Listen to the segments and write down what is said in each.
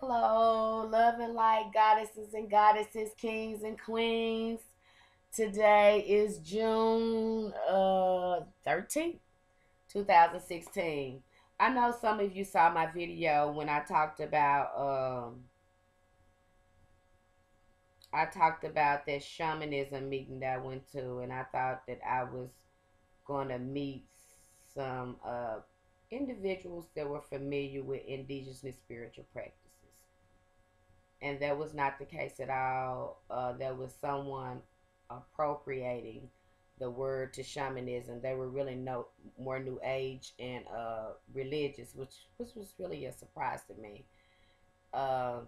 Hello, love and light goddesses and goddesses, kings and queens. Today is June uh, 13th, 2016. I know some of you saw my video when I talked about um, I talked about that shamanism meeting that I went to and I thought that I was going to meet some uh, individuals that were familiar with indigenous spiritual practices and that was not the case at all. Uh, there was someone appropriating the word to shamanism. They were really no more new age and uh, religious, which which was really a surprise to me. Uh,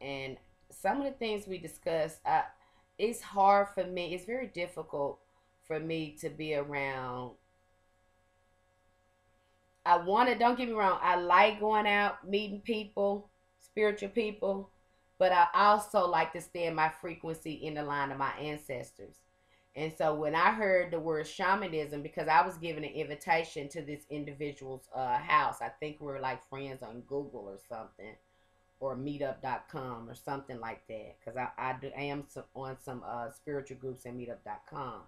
and some of the things we discussed, it's hard for me. It's very difficult for me to be around. I want to. Don't get me wrong. I like going out, meeting people, spiritual people, but I also like to stay in my frequency in the line of my ancestors. And so when I heard the word shamanism, because I was given an invitation to this individual's uh, house, I think we are like friends on Google or something, or meetup.com or something like that. Because I, I, do, I am some, on some uh, spiritual groups and meetup.com.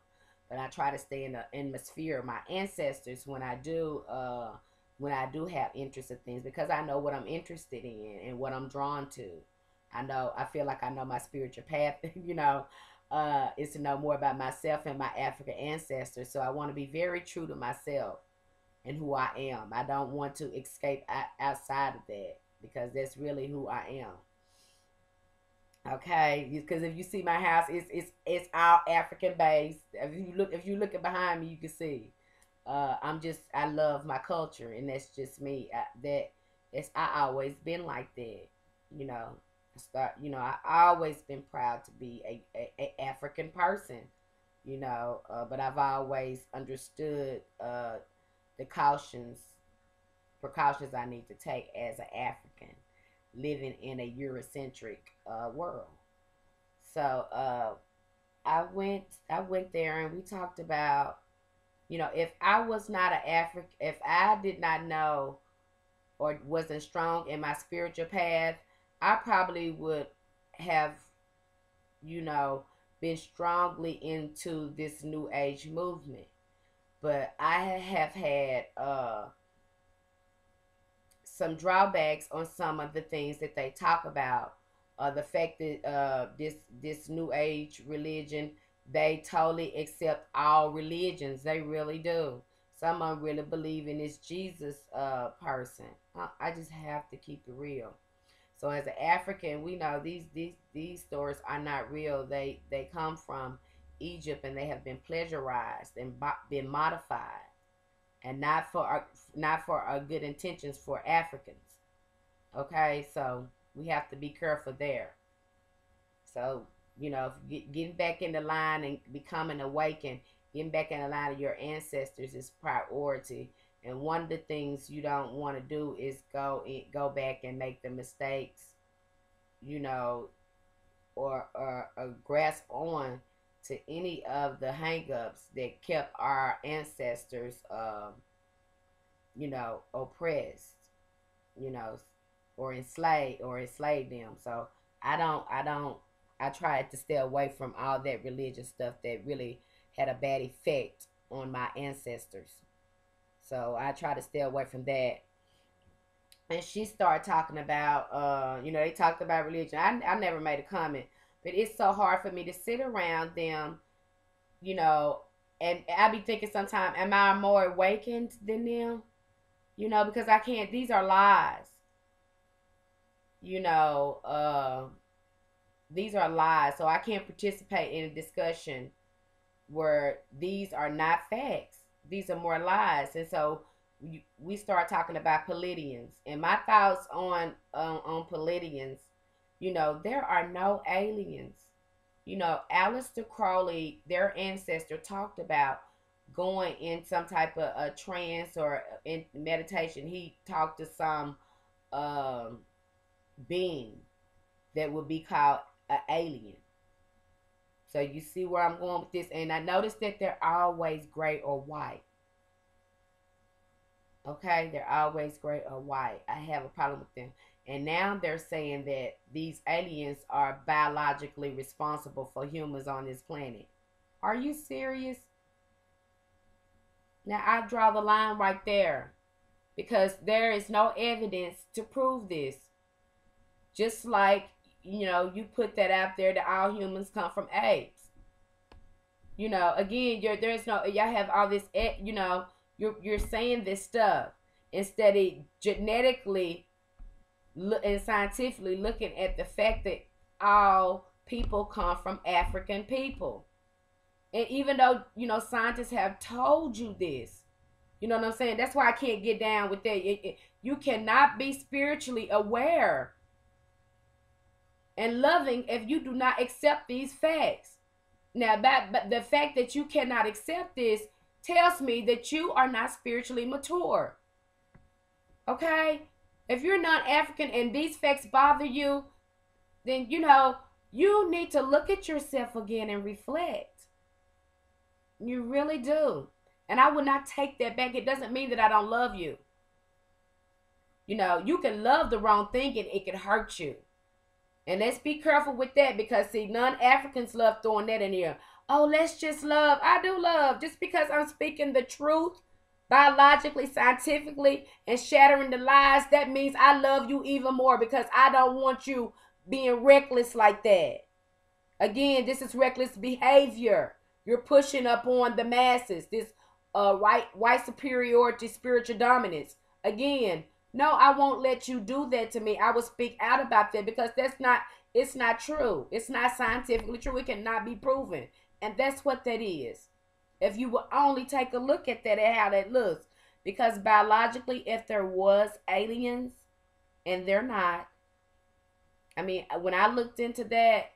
But I try to stay in the atmosphere of my ancestors when I do uh, when I do have interest in things because I know what I'm interested in and what I'm drawn to. I know I feel like I know my spiritual path, you know, uh, is to know more about myself and my African ancestors. So I want to be very true to myself and who I am. I don't want to escape outside of that because that's really who I am. Okay, because if you see my house, it's it's it's all African based. If you look if you looking behind me, you can see uh, I'm just I love my culture, and that's just me. I, that it's I always been like that, you know. I start, you know, I always been proud to be a, a, a African person, you know. Uh, but I've always understood uh, the cautions, precautions I need to take as an African living in a Eurocentric uh, world. So uh, I went I went there and we talked about you know, if I was not an African, if I did not know or wasn't strong in my spiritual path, I probably would have, you know, been strongly into this new age movement. But I have had uh, some drawbacks on some of the things that they talk about. Uh, the fact that uh, this this new age religion they totally accept all religions. They really do. Some of them really believe in this Jesus uh, person. I just have to keep it real. So as an African, we know these these these stories are not real. They they come from Egypt and they have been plagiarized and been modified, and not for our, not for our good intentions for Africans. Okay, so we have to be careful there. So you know, get, getting back in the line and becoming awakened, getting back in the line of your ancestors is priority. And one of the things you don't want to do is go in, go back and make the mistakes, you know, or, or, or grasp on to any of the hangups that kept our ancestors, um, you know, oppressed, you know, or enslaved or enslaved them. So I don't, I don't I tried to stay away from all that religious stuff that really had a bad effect on my ancestors. So I try to stay away from that. And she started talking about, uh, you know, they talked about religion. I, I never made a comment, but it's so hard for me to sit around them, you know, and I be thinking sometimes, am I more awakened than them? You know, because I can't, these are lies. You know, uh, these are lies. So I can't participate in a discussion where these are not facts. These are more lies. And so we, start talking about Pleiadians. And my thoughts on um, on Pleiadians, you know, there are no aliens. You know, Aleister Crowley, their ancestor, talked about going in some type of a trance or in meditation. He talked to some um, being that would be called an alien. So you see where I'm going with this. And I notice that they're always gray or white. Okay, they're always gray or white. I have a problem with them. And now they're saying that these aliens are biologically responsible for humans on this planet. Are you serious? Now I draw the line right there because there is no evidence to prove this. Just like, you know, you put that out there that all humans come from apes. You know, again, you're, there's no, y'all have all this, eh, you know, you're, you're saying this stuff instead of genetically and scientifically looking at the fact that all people come from African people. And even though, you know, scientists have told you this, you know what I'm saying? That's why I can't get down with that. It, you cannot be spiritually aware and loving if you do not accept these facts. Now, but the fact that you cannot accept this tells me that you are not spiritually mature. Okay? If you're not African and these facts bother you, then you know, you need to look at yourself again and reflect. You really do. And I will not take that back. It doesn't mean that I don't love you. You know, you can love the wrong thing and it can hurt you. And let's be careful with that because see, non-Africans love throwing that in here. Oh, let's just love. I do love. Just because I'm speaking the truth biologically, scientifically, and shattering the lies, that means I love you even more because I don't want you being reckless like that. Again, this is reckless behavior. You're pushing up on the masses. This uh white white superiority, spiritual dominance. Again, no, I won't let you do that to me. I will speak out about that because that's not it's not true. It's not scientifically true. It cannot be proven. And that's what that is. If you will only take a look at that and how that looks. Because biologically, if there was aliens, and they're not, I mean, when I looked into that,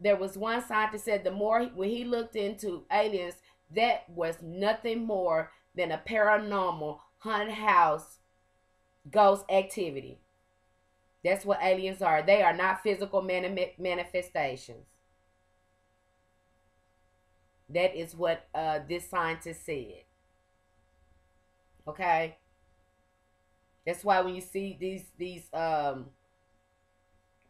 there was one scientist said the more when he looked into aliens, that was nothing more than a paranormal haunted house ghost activity. That's what aliens are. They are not physical manifestations. That is what uh, this scientist said. Okay. That's why when you see these these um,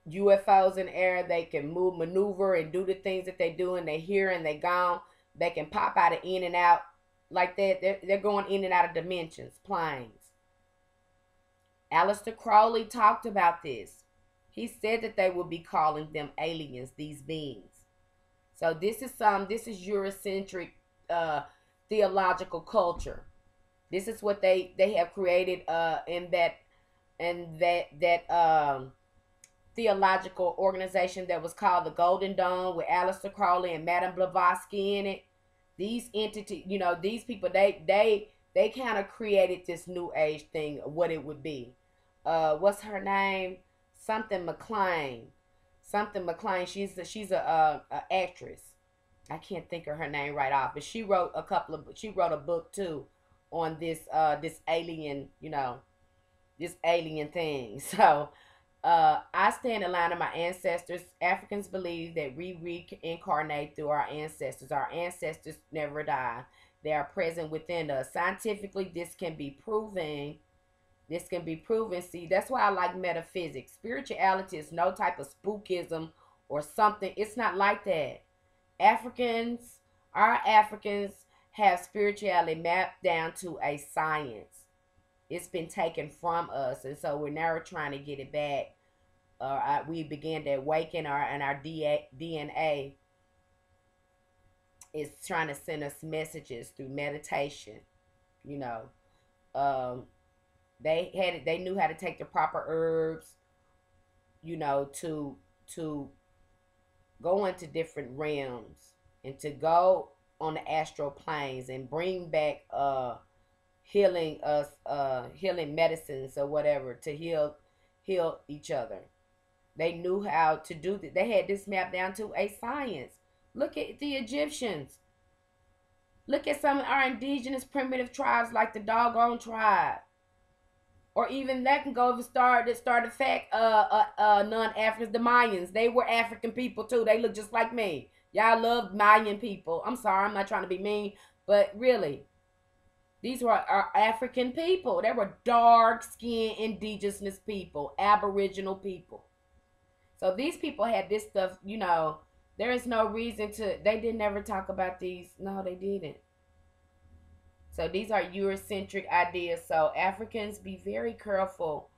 UFOs in air, they can move, maneuver, and do the things that they do, and they hear and they gone. They can pop out of in and out like that. They're, they're going in and out of dimensions, planes. Aleister Crowley talked about this. He said that they would be calling them aliens, these beings. So this is some this is Eurocentric uh, theological culture. This is what they they have created uh, in that and that that um, theological organization that was called the Golden Dawn with Aleister Crowley and Madame Blavatsky in it. These entities, you know, these people they they they kind of created this new age thing, what it would be. Uh, what's her name? Something MacLaine something MacLaine. She's a, she's a, a, a actress. I can't think of her name right off, but she wrote a couple of she wrote a book too on this uh this alien, you know, this alien thing. So uh, I stand in line of my ancestors. Africans believe that we reincarnate through our ancestors. Our ancestors never die. They are present within us. Scientifically, this can be proven this can be proven. See, that's why I like metaphysics. Spirituality is no type of spookism or something. It's not like that. Africans, our Africans have spirituality mapped down to a science. It's been taken from us, and so we're now trying to get it back. Uh, we began to awaken our and our DNA is trying to send us messages through meditation. You know, um, they had it. They knew how to take the proper herbs, you know, to to go into different realms and to go on the astral planes and bring back uh healing us uh healing medicines or whatever to heal heal each other. They knew how to do that. They had this map down to a science. Look at the Egyptians. Look at some of our indigenous primitive tribes like the Dogon tribe or even that can go to start that start fact uh uh, uh non-africans the mayans they were african people too they look just like me y'all love mayan people i'm sorry i'm not trying to be mean but really These were our African people. They were dark skinned indigenous people, aboriginal people. So these people had this stuff, you know, there is no reason to they didn't ever talk about these. No, they didn't. So these are Eurocentric ideas. So Africans be very careful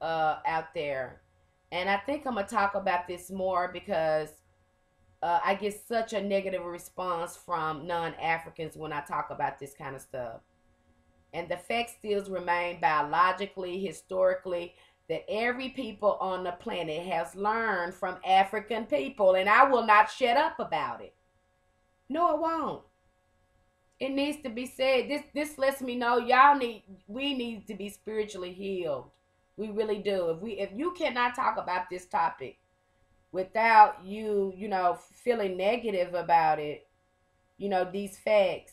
uh out there. And I think I'm gonna talk about this more because uh, I get such a negative response from non-Africans when I talk about this kind of stuff and the fact still remain biologically, historically, that every people on the planet has learned from African people, and I will not shut up about it. No, I won't. It needs to be said. This this lets me know y'all need we need to be spiritually healed. We really do. If we if you cannot talk about this topic without you, you know, feeling negative about it, you know, these facts,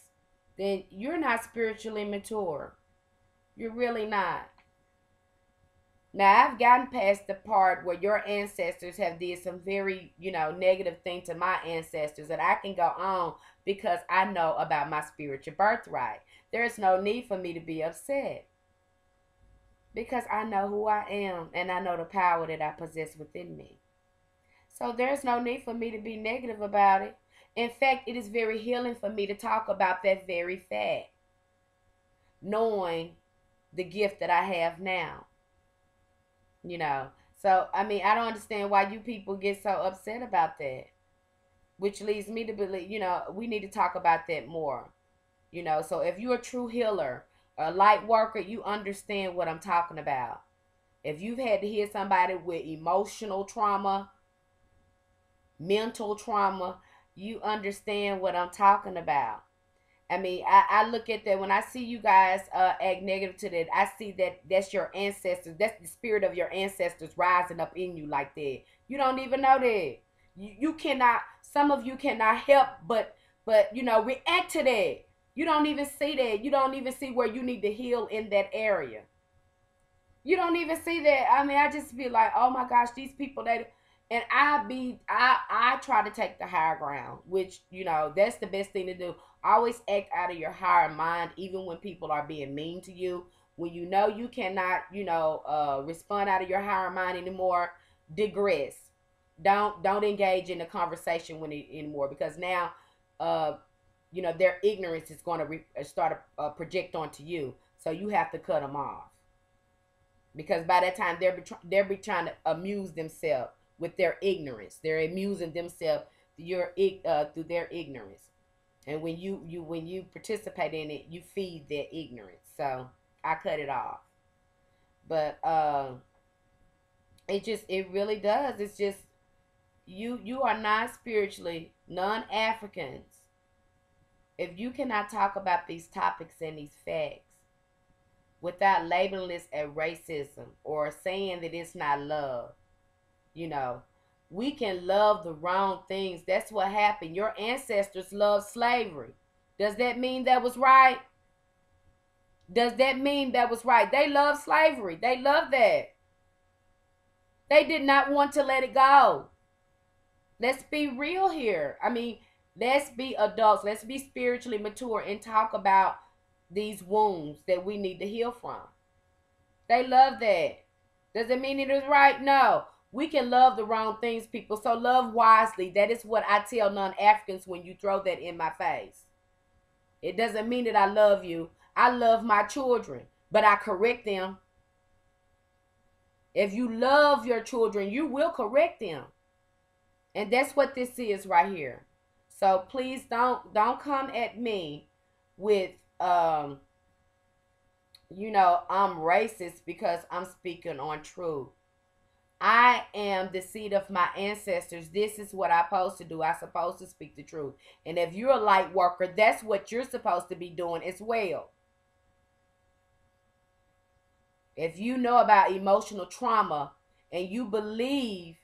then you're not spiritually mature. You're really not. Now I've gotten past the part where your ancestors have did some very, you know, negative thing to my ancestors that I can go on because I know about my spiritual birthright. There's no need for me to be upset. Because I know who I am and I know the power that I possess within me. So there's no need for me to be negative about it. In fact, it is very healing for me to talk about that very fact, knowing the gift that I have now. You know, so I mean, I don't understand why you people get so upset about that, which leads me to believe, you know, we need to talk about that more. You know, so if you're a true healer, a light worker, you understand what I'm talking about. If you've had to hear somebody with emotional trauma, mental trauma, you understand what I'm talking about. I mean, I, I look at that when I see you guys uh, act negative to that. I see that that's your ancestors. That's the spirit of your ancestors rising up in you like that. You don't even know that. You, you cannot. Some of you cannot help but but you know react to that. You don't even see that. You don't even see where you need to heal in that area. You don't even see that. I mean, I just feel like, oh my gosh, these people that and I be I I try to take the higher ground, which you know that's the best thing to do. Always act out of your higher mind, even when people are being mean to you. When you know you cannot, you know, uh, respond out of your higher mind anymore, digress. Don't don't engage in the conversation with it anymore because now, uh, you know, their ignorance is going to re- uh, start to uh, project onto you. So you have to cut them off because by that time they're be they're be trying to amuse themselves with their ignorance. They're amusing themselves your uh, through their ignorance. And when you you when you participate in it, you feed their ignorance. So I cut it off. But uh, it just it really does. It's just you you are not spiritually non-Africans. If you cannot talk about these topics and these facts without labeling this as racism or saying that it's not love, you know, we can love the wrong things. That's what happened. Your ancestors loved slavery. Does that mean that was right? Does that mean that was right? They loved slavery. They loved that. They did not want to let it go. Let's be real here. I mean, let's be adults. Let's be spiritually mature and talk about these wounds that we need to heal from. They love that. Does it mean it is right? No. We can love the wrong things, people. So love wisely. That is what I tell non Africans when you throw that in my face. It doesn't mean that I love you. I love my children, but I correct them. If you love your children, you will correct them. And that's what this is right here. So please don't don't come at me with um you know, I'm racist because I'm speaking on truth. I am the seed of my ancestors. This is what I'm supposed to do. I'm supposed to speak the truth. And if you're a light worker, that's what you're supposed to be doing as well. If you know about emotional trauma and you believe,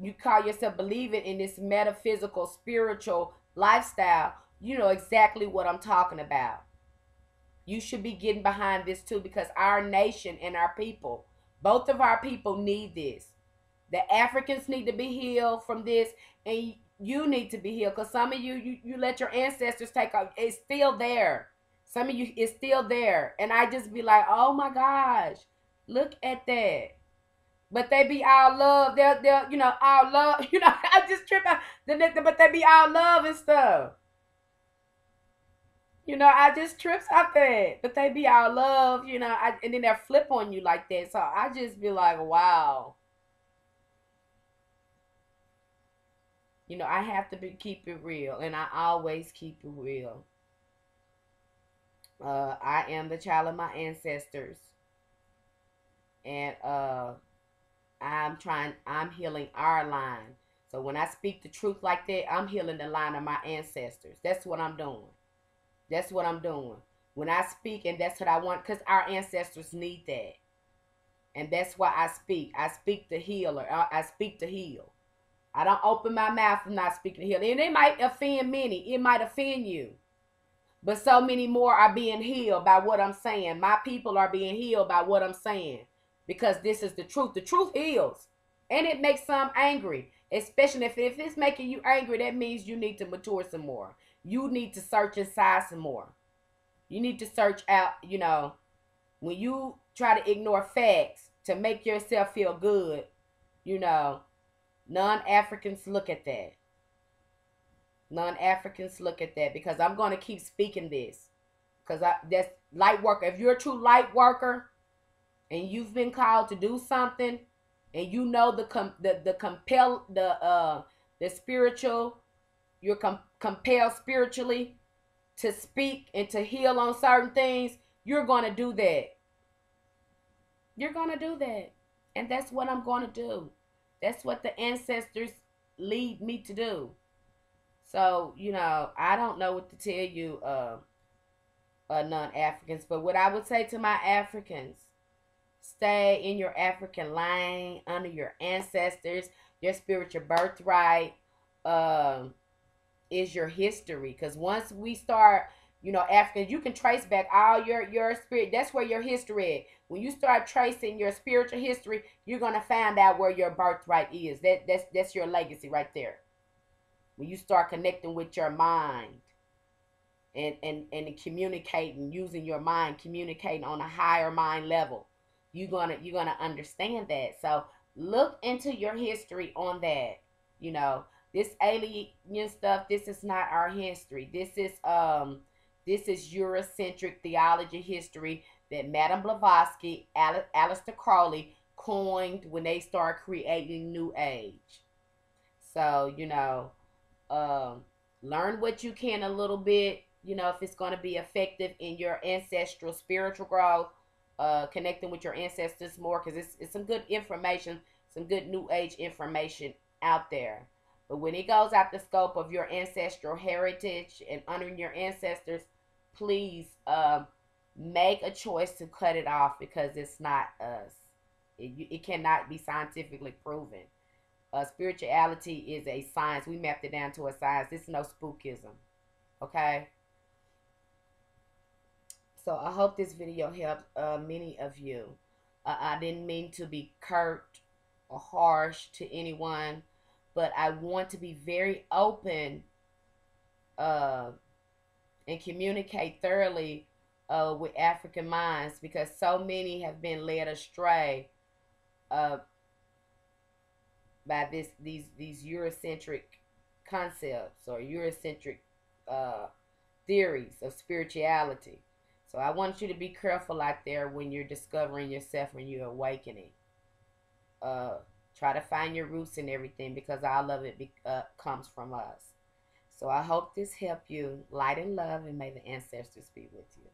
you call yourself believing in this metaphysical, spiritual lifestyle, you know exactly what I'm talking about. You should be getting behind this too because our nation and our people both of our people need this. The Africans need to be healed from this, and you need to be healed because some of you, you, you let your ancestors take off. It's still there. Some of you it's still there. And I just be like, oh my gosh, look at that. But they be all love. They'll, they'll, you know, all love. You know, I just trip out. But they be all love and stuff. You know, I just trips out that. But they be all love, you know, I, and then they flip on you like that. So I just be like, wow. You know, I have to be keep it real, and I always keep it real. Uh, I am the child of my ancestors, and uh, I'm trying. I'm healing our line. So when I speak the truth like that, I'm healing the line of my ancestors. That's what I'm doing. That's what I'm doing. When I speak, and that's what I want, because our ancestors need that. And that's why I speak. I speak the healer. I, speak to heal. I don't open my mouth and not speaking to heal. And it might offend many. It might offend you. But so many more are being healed by what I'm saying. My people are being healed by what I'm saying. Because this is the truth. The truth heals. And it makes some angry. Especially if, if it's making you angry, that means you need to mature some more. You need to search inside some more. You need to search out, you know, when you try to ignore facts to make yourself feel good, you know, Non-Africans look at that. Non-Africans look at that because I'm going to keep speaking this. Because I that's light worker. If you're a true light worker and you've been called to do something and you know the com- the the compel the uh the spiritual you're com- compelled spiritually to speak and to heal on certain things, you're going to do that. You're going to do that. And that's what I'm going to do. That's what the ancestors lead me to do. So, you know, I don't know what to tell you, uh, uh non-Africans, but what I would say to my Africans, stay in your African line under your ancestors, your spiritual birthright, um, is your history. Because once we start you know, Africans, you can trace back all your your spirit. That's where your history is. When you start tracing your spiritual history, you're gonna find out where your birthright is. That that's that's your legacy right there. When you start connecting with your mind and and and communicating, using your mind, communicating on a higher mind level, you're gonna you're gonna understand that. So look into your history on that. You know, this alien stuff. This is not our history. This is um this is Eurocentric theology history that Madame Blavatsky, Al- Aleister Crowley coined when they start creating New Age. So, you know, um, learn what you can a little bit, you know, if it's going to be effective in your ancestral spiritual growth, uh, connecting with your ancestors more, because it's, it's some good information, some good New Age information out there. But when it goes out the scope of your ancestral heritage and honoring your ancestors, please um, make a choice to cut it off because it's not us. It, it cannot be scientifically proven. Uh, spirituality is a science. We mapped it down to a science. Is no spookism. Okay? So I hope this video helped uh, many of you. Uh, I didn't mean to be curt or harsh to anyone, but I want to be very open uh, and communicate thoroughly uh, with African minds because so many have been led astray uh, by this these these Eurocentric concepts or Eurocentric uh, theories of spirituality. So I want you to be careful out there when you're discovering yourself, when you're awakening. Uh, try to find your roots and everything because all of it be, uh, comes from us. So I hope this helped you. Light and love, and may the ancestors be with you.